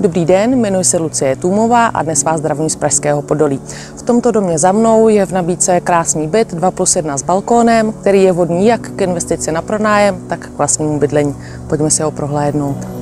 Dobrý den, jmenuji se Lucie Tumová a dnes vás zdravím z Pražského Podolí. V tomto domě za mnou je v nabídce krásný byt 2 plus 1 s balkónem, který je vodní jak k investici na pronájem, tak k vlastnímu bydlení. Pojďme si ho prohlédnout.